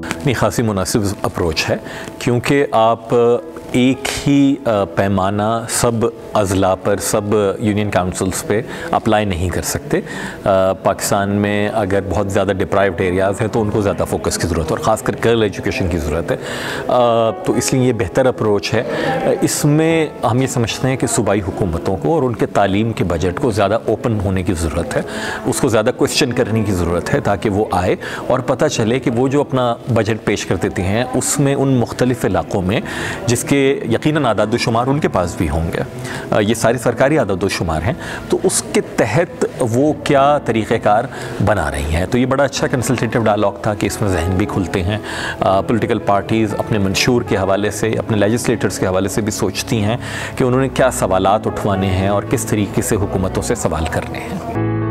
नहीं खासी मुनासिब अप्रोच है, क्योंकि आप एक ही पैमाना सब अज़ला पर, सब यूनियन काउंसिल्स पे अप्लाई नहीं कर सकते। पाकिस्तान में अगर बहुत ज़्यादा डिप्राइव्ड एरियाज़ हैं तो उनको ज़्यादा फोकस की ज़रूरत है, और ख़ासकर गर्ल एजुकेशन की ज़रूरत है। तो इसलिए ये बेहतर अप्रोच है। इसमें हम ये समझते हैं कि सूबाई हुकूमतों को और उनके तालीम के बजट को ज़्यादा ओपन होने की ज़रूरत है, उसको ज़्यादा क्वेश्चन करने की ज़रूरत है, ताकि वो आए और पता चले कि वो जो अपना बजट पेश कर देती हैं उसमें उन मुख्तलिफ़ इलाक़ों में, जिसके यकीन आदाद शुमार उनके पास भी होंगे। ये सारी सरकारी आदाद शुमार हैं तो उसके तहत वो क्या तरीक़ेकार बना रही हैं? तो ये बड़ा अच्छा कंसल्टेटिव डायलॉग था कि इसमें जहन भी खुलते हैं। पोलिटिकल पार्टीज़ अपने मंशूर के हवाले से, अपने लेजिस्लेटर्स के हवाले से भी सोचती हैं कि उन्होंने क्या सवाल उठवाने हैं और किस तरीके से हुकूमतों से सवाल करने हैं।